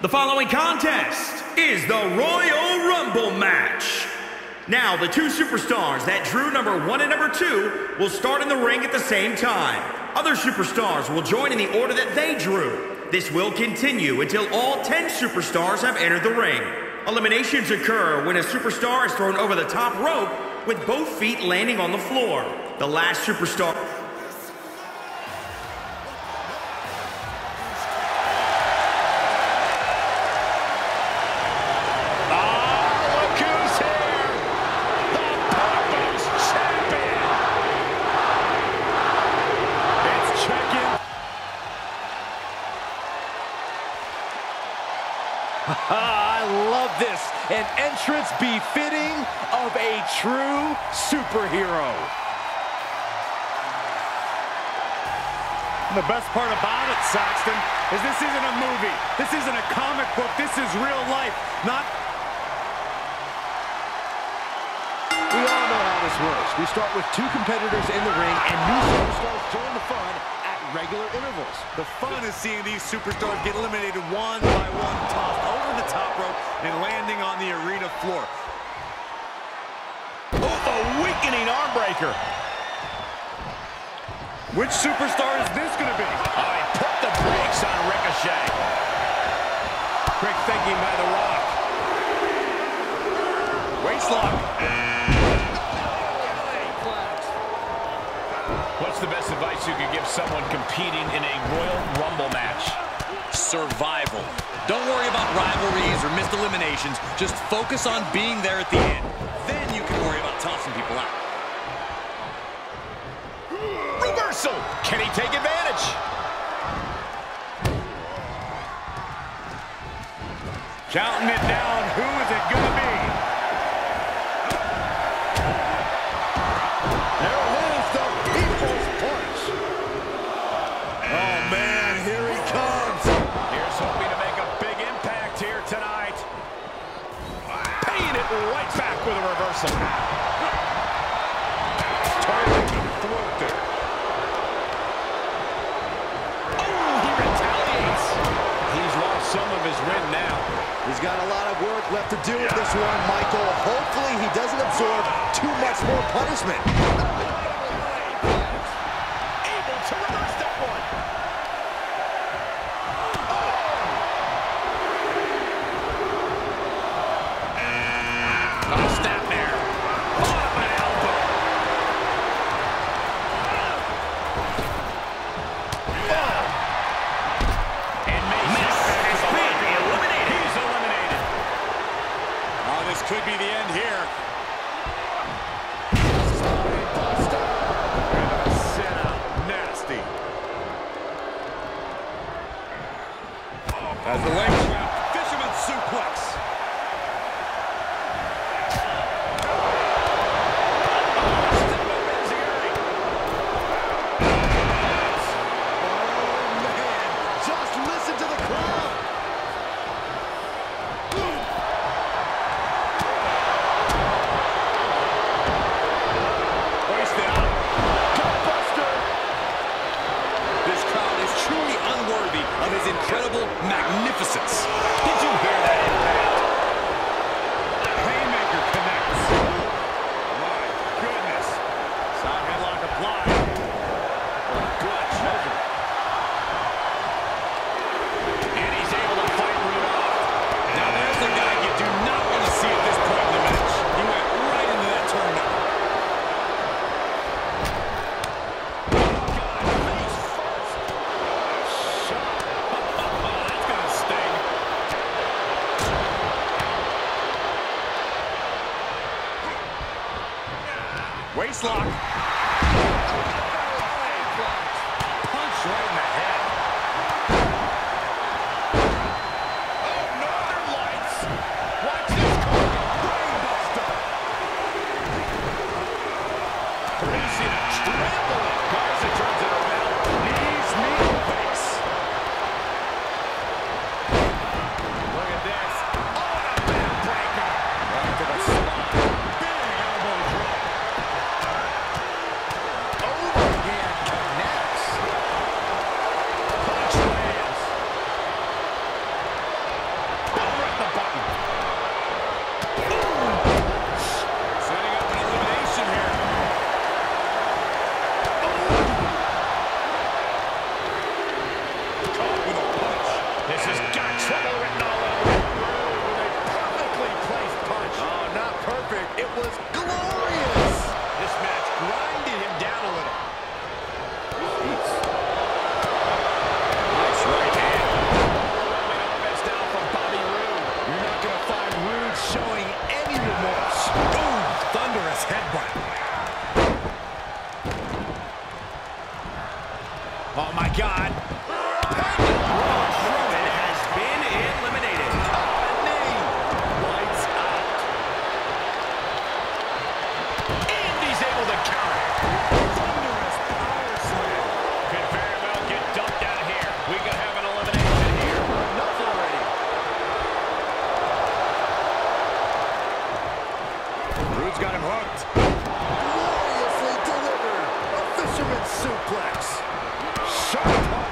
The following contest is the Royal Rumble match. Now, the two superstars that drew number one and number two will start in the ring at the same time. Other superstars will join in the order that they drew. This will continue until all 10 superstars have entered the ring. Eliminations occur when a superstar is thrown over the top rope with both feet landing on the floor. The last superstar I love this. An entrance befitting of a true superhero. The best part about it, Saxton, is this isn't a movie. This isn't a comic book. This is real life, not... We all know how this works. We start with two competitors in the ring, and new superstars join the fun at regular intervals. The fun is seeing these superstars get eliminated one by one, tossed the top rope and landing on the arena floor. Oh, a weakening arm breaker. Which superstar is this going to be? Oh, he put the brakes on Ricochet. Quick thinking by The Rock. Waistlock. What's the best advice you could give someone competing in a Royal Rumble match? Survival. Don't worry about rivalries or missed eliminations. Just focus on being there at the end. Then you can worry about tossing people out. Reversal. Can he take advantage? Counting it down. Who is it going to be? With a reversal. Targeting the throat there. Oh, he retaliates. He's lost some of his wind now. He's got a lot of work left to do with this one, Michael. Hopefully he doesn't absorb too much more punishment. Magnificence. Oh, my God. Roman has been eliminated. Lights out. And he's able to counter. Could very well get dumped out here. We could have an elimination here. Nothing already. Rude's got him hooked. Gloriously delivered. A fisherman's suplex shot.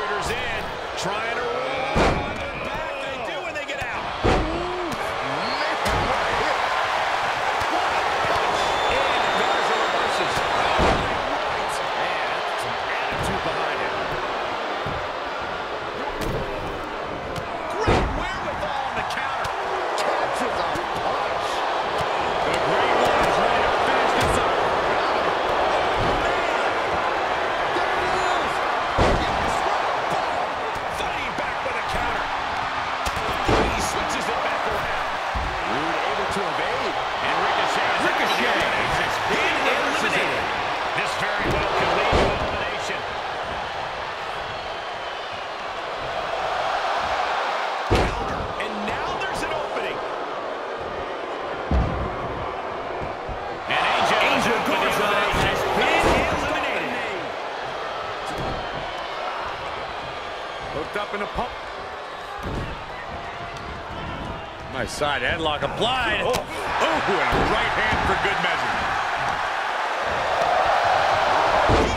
shooters in, trying My side headlock applied. Oh, oh and a right hand for good measure.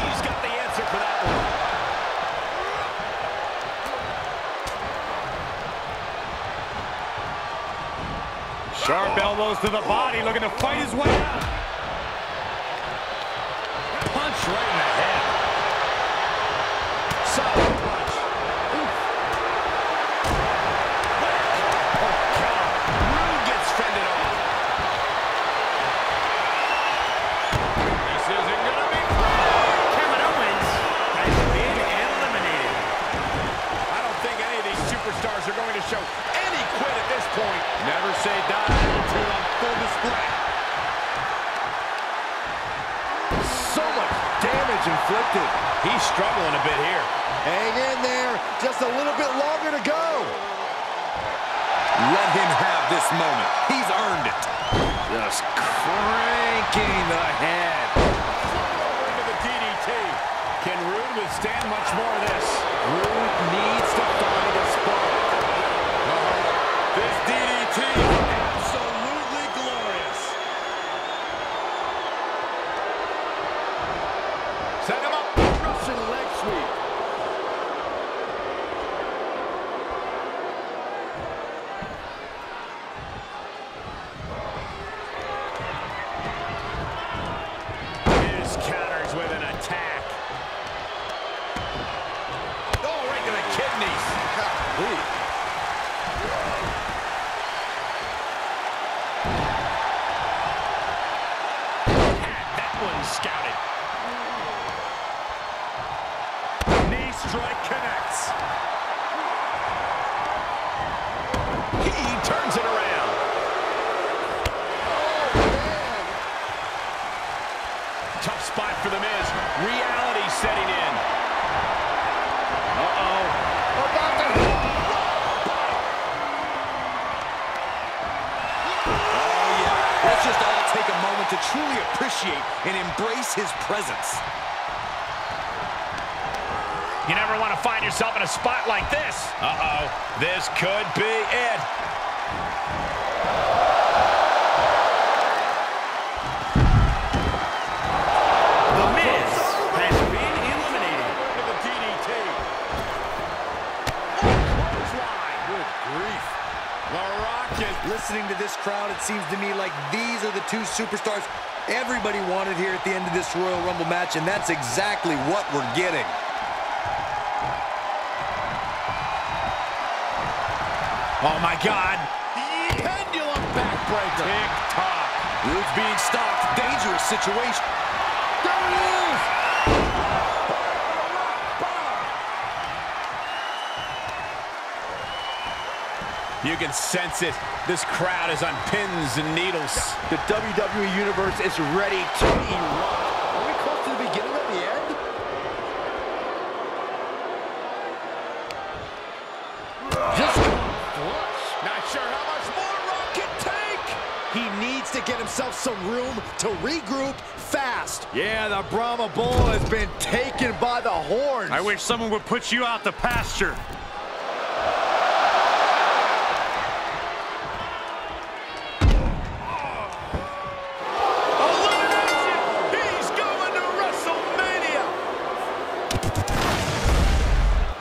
He's got the answer for that one. Sharp elbows to the body, looking to fight his way out. are going to show any quit at this point. Never say die attitude on full display. So much damage inflicted. He's struggling a bit here. Hang in there. Just a little bit longer to go. Let him have this moment. He's earned it. Just cranking the head. strike connects. He turns it around. Tough spot for The Miz. Reality setting in. Uh-oh. To oh, yeah. Let's just all take a moment to truly appreciate and embrace his presence. You never want to find yourself in a spot like this. Uh-oh, this could be it. The Miz has been eliminated. The DDT. Good grief. The Rock is... Listening to this crowd, it seems to me like these are the two superstars everybody wanted here at the end of this Royal Rumble match, and that's exactly what we're getting. Oh, my God. The pendulum backbreaker. Tick-tock. Roots being stopped. Dangerous situation. There it is. You can sense it. This crowd is on pins and needles. The WWE Universe is ready to erupt. Are we close to the beginning of the end? Just flush. Not sure how much more Rock can take. He needs to get himself some room to regroup fast. Yeah, the Brahma Bull has been taken by the horns. I wish someone would put you out the pasture. Elimination. He's going to WrestleMania.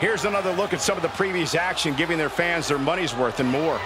Here's another look at some of the previous action, giving their fans their money's worth and more.